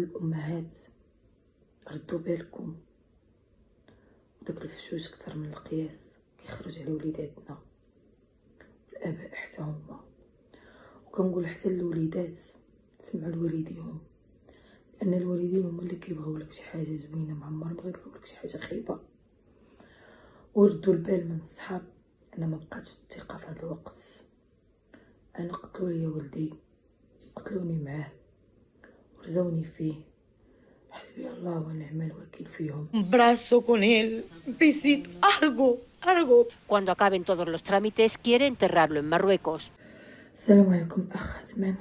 الأمهات ردوا بالكم. داك الفشوش كتر من القياس كيخرج على وليداتنا. الآباء حتى هما. وكنقول حتى الوليدات تسمعوا لوالديهم لأن الوالدين هما اللي كيبغيو لك شي حاجة زوينة ما غيبغيو لك شي حاجة خايبة. وردوا البال من الصحاب أنا ما بقاتش الثقه في هذا الوقت. أنا قتلوا لي ولدي قتلوني معاه. ورزوني فيه حسبي الله ونعم الوكيل فيهم un brazo con él, un besito, algo, algo. Cuando acaben todos los trámites, quiere enterrarlo en Marruecos. السلام عليكم اخ عثمان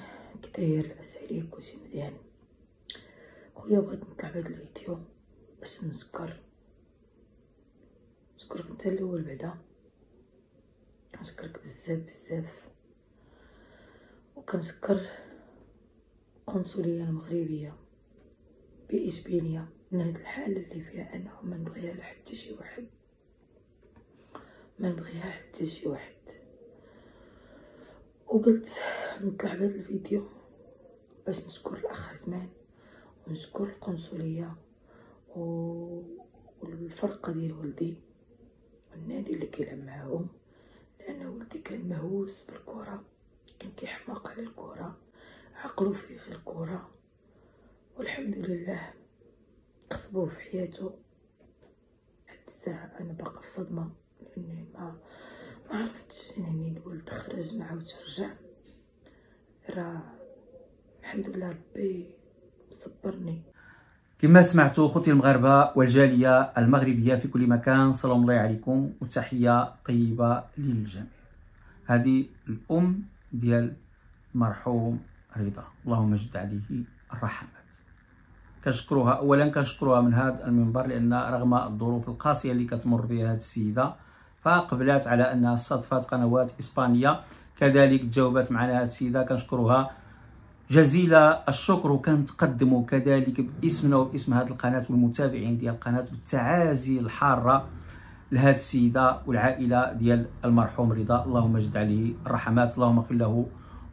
كي داير لاباس عليك كلشي مزيان خويا بغيت نطلع بهذا الفيديو باش نشكر نشكرك انت الأول بعدا كنشكرك بزاف بزاف وكنشكر القنصلية المغربية باشبيليه من هاد الحاله اللي فيها أنا وما نبغيها لحتى شي واحد. ما نبغيها حتى شي واحد. وقلت نطلع بهذا الفيديو باش نشكر الأخ عثمان ونشكر القنصلية و... والفرقة ديال ولدي والنادي اللي كيلعب معاهم. لأن ولدي كان مهووس بالكرة كان كيحماق على الكرة عقلو فيه الكره والحمد لله. قصبوه في حياته حتى الساعة أنا باقا في صدمة. لأني ما ما عرفتش يعني الولد خرج ما عاودش رجع راه الحمد لله ربي صبرني. كما سمعتوا خوتي المغاربة والجالية المغربية في كل مكان سلام الله عليكم وتحية طيبة للجميع. هذه الأم ديال المرحوم رضا اللهم جد عليه الرحمات كنشكروها اولا كنشكروها من هذا المنبر لأن رغم الظروف القاسية اللي كتمر بها هذه السيدة فقبلات على انها استضفت قنوات إسبانية. كذلك تجاوبت معنا هذه السيدة كنشكروها جزيل الشكر وكنتقدموا كذلك باسمنا وباسم هذه القناة والمتابعين ديال القناة بالتعازي الحارة لهذه السيدة والعائلة ديال المرحوم رضا. اللهم جد عليه الرحمات اللهم اغفر له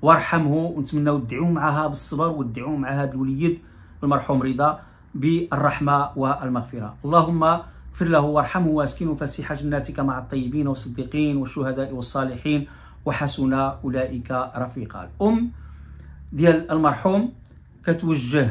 وارحمه ونتمنوا تدعوا معها بالصبر وتدعوا مع هذا الوليد المرحوم رضا بالرحمة والمغفرة. اللهم اغفر له وارحمه واسكنه فسيح جناتك مع الطيبين والصديقين والشهداء والصالحين وحسن أولئك رفيقا. الام ديال المرحوم كتوجه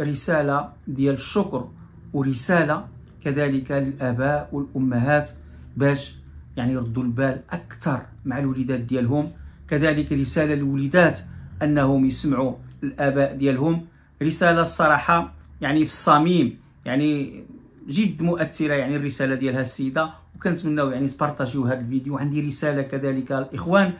رسالة ديال الشكر ورسالة كذلك للآباء والأمهات باش يعني يردوا البال أكثر مع الوليدات ديالهم. كذلك رسالة للوليدات أنهم يسمعوا الآباء ديالهم. رسالة الصراحة يعني في الصميم يعني جد مؤثرة يعني الرسالة ديال السيدة. وكنتمناو يعني تبارطاجيو هذا الفيديو. عندي رسالة كذلك الاخوان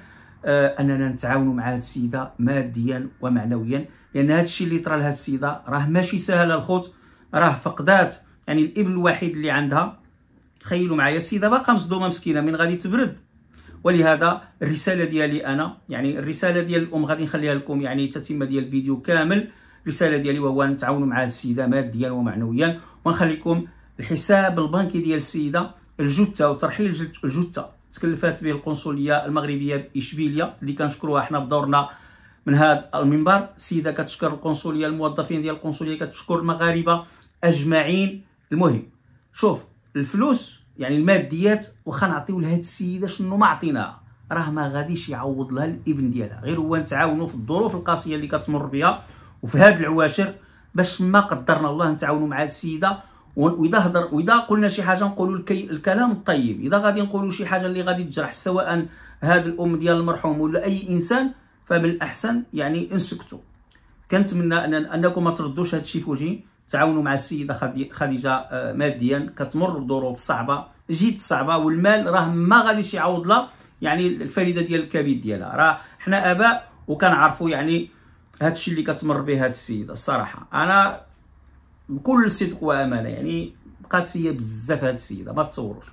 آه أننا نتعاونوا مع هذه السيدة ماديا ومعنويا. لأن هذا الشيء اللي طرا لهذه السيدة راه ماشي سهل الخوت راه فقدات. يعني الابن الوحيد اللي عندها تخيلوا معايا السيدة باقا مصدومة مسكينة من غادي تبرد. ولهذا الرسالة ديالي أنا يعني الرسالة ديال الأم غادي نخليها لكم يعني تتمه ديال الفيديو كامل. الرسالة ديالي وهو نتعاونوا مع السيدة ماديا ومعنويا. ونخليكم الحساب البنكي ديال السيدة الجثة وترحيل الجثة. تكلفات به القنصلية المغربية باشبيليه اللي كنشكروها حنا بدورنا من هذا المنبر. السيدة كتشكر القنصلية الموظفين ديال القنصلية كتشكر المغاربة أجمعين. المهم شوف الفلوس يعني الماديات واخا نعطيو لهاد السيده شنو ما عطيناها راه ما غاديش يعوض لها الإبن ديالها. غير هو نتعاونوا في الظروف القاسية اللي كتمر بها وفي هاد العواشر باش ما قدرنا الله نتعاونوا مع هاد السيدة. وإذا هضر وإذا قلنا شي حاجة نقولوا. الكلام الطيب. إذا غادي نقولوا شي حاجة اللي غادي تجرح سواء هذه الأم ديال المرحوم ولا أي إنسان فمن الأحسن يعني نسكتوا كنتمنى أن أنكم ما تردوش هذا الشيء في وجهي. تعاونوا مع السيدة خديجة ماديا. كتمر بظروف صعبه جد صعبه والمال راه ما غاديش يعوض لها يعني الفريدة ديال الكبد ديالها. راه حنا آباء وكنعرفوا يعني هذا الشيء اللي كتمر به هذه السيدة الصراحة. أنا بكل صدق وأمانة يعني بقات فيا بزاف هذه السيدة ما تصوروش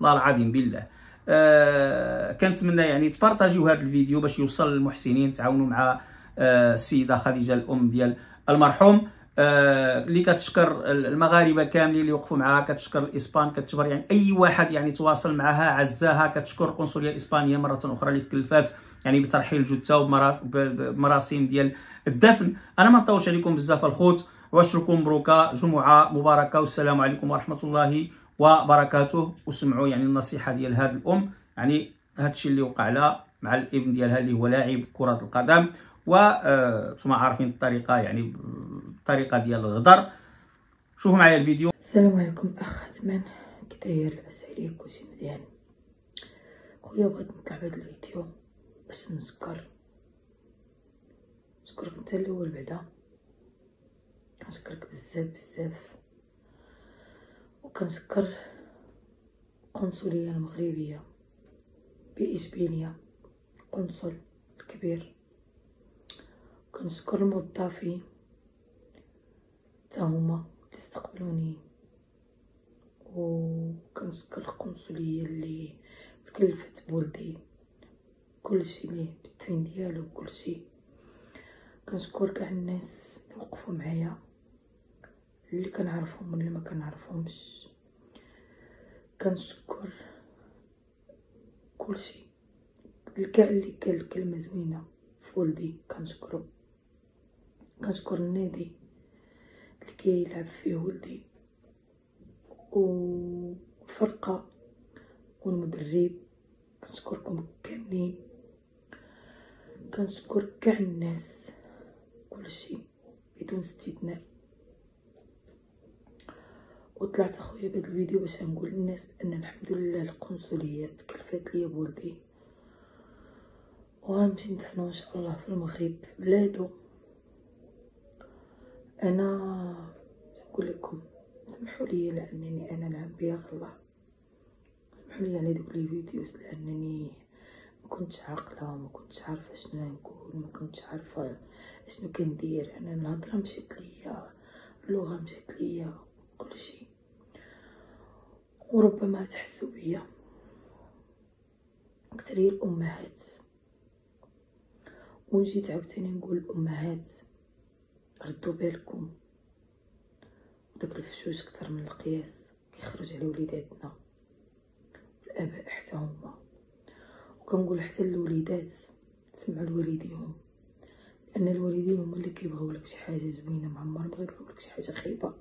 الله العظيم بالله. آه كنتمنى يعني تبارطاجيو هذا الفيديو باش يوصل للمحسنين تعاونوا مع آه السيدة خديجة الأم ديال المرحوم. آه اللي كتشكر المغاربة كاملين اللي وقفوا معها كتشكر الإسبان كتشكر يعني أي واحد يعني تواصل معها عزاها كتشكر القنصليه الاسبانيه مرة أخرى اللي تكلفات يعني بترحيل الجثه وبمراسم ديال الدفن. أنا ما نطولش عليكم بزاف الخوت واشركم مبروكه جمعة مباركة والسلام عليكم ورحمة الله وبركاته. وسمعوا يعني النصيحة ديال هذه الأم يعني هذا الشيء اللي وقع لها مع الابن ديالها اللي هو لاعب كرة القدم. وأنتم عارفين الطريقة يعني الطريقة ديال الغدر. شوفوا معايا الفيديو. السلام عليكم اخ عثمان كي داير لاباس عليك كلشي مزيان. خويا بغيت نطلع بهذا الفيديو باش نشكر نشكرك انت الأول بعدا. كنشكرك بزاف بزاف. وكنشكر القنصلية المغربية بإشبيلية القنصل الكبير. كنشكر الموظفين حتى هما اللي استقبلوني. وكنشكر القنصلية اللي تكلفت بولدي. كلشي ليه بالدفين ديالو كلشي كنشكر كاع الناس اللي وقفوا معايا اللي كنعرفهم واللي ما كنعرفهمش. كنشكر كلشي كاع اللي قال كلمه زوينة في ولدي كنشكرو كنشكر النادي اللي كيلعب فيه ولدي والفرقه والمدرب. كنشكركم كاملين. كنشكر كاع الناس كلشي بدون استثناء. وطلعت أخويا بهذا الفيديو باش نقول للناس أن الحمد لله القنصليه تكلفات ليا بولدي. وغنمشي ندفنو إن شاء الله في المغرب في بلادو أنا نقول لكم سمحوا لي لأنني أنا بها غلط سمحوا لي على دوك les vidéos لأنني ما كنتش عاقلة وما كنتش عارفة شنو نقول ما كنتش عارفة شنو كندير. أنا الهضرة مشات ليا اللغة مشات ليا كلشي وربما تحسوا بيا أكثر الأمهات. ونجيت عاوتاني نقول الأمهات ردوا بالكم. داك الفشوش كتر من القياس كيخرج على وليداتنا. الاباء حتى هما. وكنقول حتى الوليدات تسمعوا لوالديهم. لأن الوالدين هما اللي كيبغيو لك شي حاجة زوينة ما عمرهم غيبغيو لك شي حاجة خايبه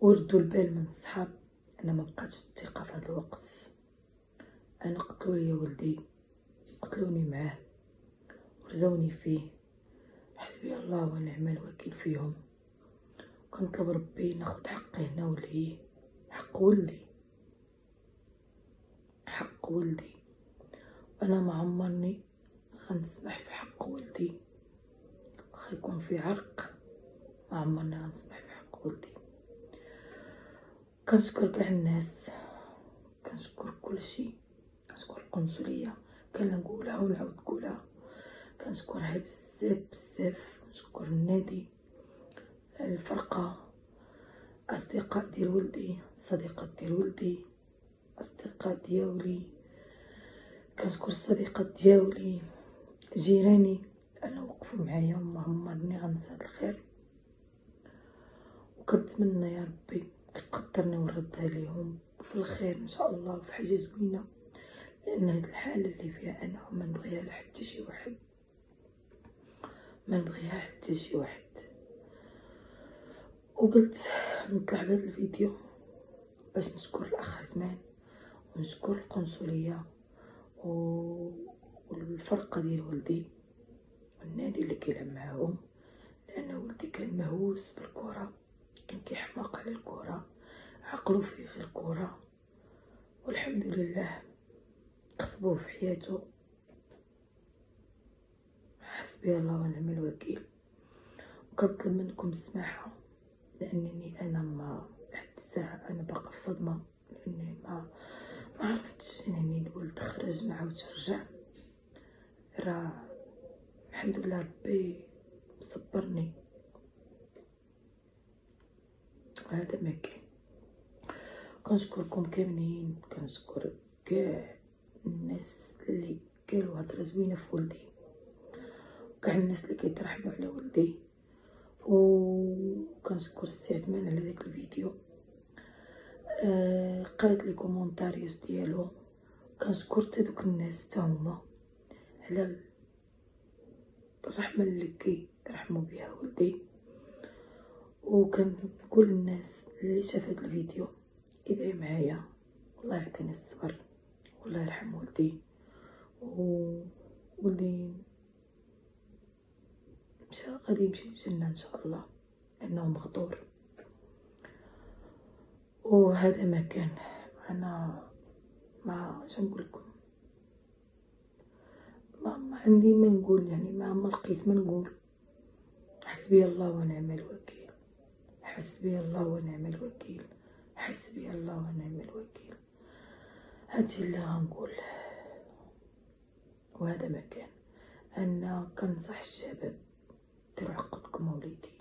وردوا البال من الصحاب أنا ما بقاتش الثقة في هذا الوقت. أنا قتلوا لي ولدي قتلوني معاه ورزوني فيه. حسبي الله ونعم الوكيل فيهم. كنطلب ربي ناخد حقي هنا ولهيه حق ولدي. حق ولدي. وأنا ما عمرني غنسمح في حق ولدي. واخا يكون في عرق. ما عمرني غنسمح في حق ولدي. كنشكر كاع الناس. كنشكر كلشي كنشكر القنصلية. كنقولها ونعاود نقولها. كنشكرها بزاف بزاف نشكر النادي الفرقة أصدقاء ديال ولدي صديقات ديال ولدي أصدقاء ديالي كنشكر الصديقات ديالي جيراني. أنا وقفوا معايا وما عمرني غنسى الخير. وكنتمنى يا ربي تقدرني ونردها ليهم في الخير إن شاء الله في حاجة زوينة. لأن هاد الحالة اللي فيها أنا ما نبغيها لحتى شي واحد. ما نبغيها حتى شي واحد. وقلت نطلع بهذا الفيديو باش نشكر الأخ عثمان ونشكر القنصلية و... والفرقة ديال ولدي والنادي اللي كيلعب معاهم لأن ولدي كان مهووس بالكرة كان كيحماق على الكرة عقلو فيه غير الكرة والحمد لله قصبوه في حياته. حسبي الله ونعم الوكيل. وكنطلب منكم السماحه لأنني أنا ما لحد الساعة أنا باقا في صدمة لأني ما ما عرفتش أنني الولد خرج ما عاودش رجع راه الحمد لله ربي صبرني. هذا ما كاين. كنشكركم كاملين كنشكر كاع الناس اللي قالوا هضرة زوينة في ولدي. وكاع الناس اللي كيترحموا على ولدي. وكنشكر السي عثمان على داك الفيديو. آه قريت لي commentaires ديالو. كنشكر حتى دوك الناس حتى هما على الرحمة اللي كيرحموا بها ولدي. وكنقول للناس اللي شافت الفيديو ادعي معايا. الله يعطيني الصبر والله يرحم والدي و مشى غادي يمشي للجنة إن شاء الله انه مغدور. وهذا ما كان أنا ما شنقول لكم؟ ما, ما عندي ما نقول يعني ما ما لقيت ما نقول. حسبي الله ونعم الوكيل. حسبي الله ونعم الوكيل. حسبي الله ونعم الوكيل. هادشي اللي غنقول. وهذا ما كان أنا كنصح الشباب ديروا عقدكم وليدي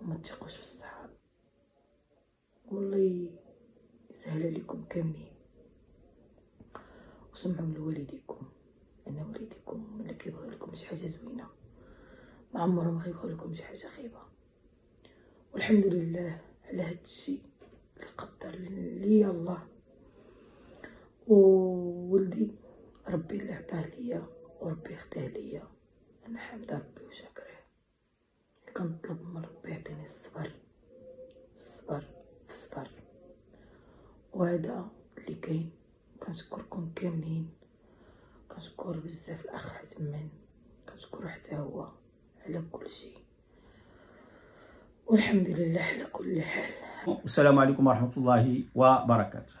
وما تثقوش في الصحاب. والله يسهل عليكم كاملين. وسمعوا لوالديكم أن والديكم ملي كيبغيو لكم شي حاجة زوينة. ما عمرهم غيبغيو لكم شي حاجة خايبه والحمد لله على هاد الشيء اللي قدر لي الله. وولدي ربي اللي عطاه ليا وربي خداه ليا. أنا حامده ربي وشاكره كنطلب من ربي يعطيني الصبر الصبر في الصبر وهذا اللي كاين كنشكركم كاملين كنشكر بزاف الاخ عثمان كنشكرو حتى هو على كل شيء. والحمد لله على كل حال. والسلام عليكم ورحمة الله وبركاته.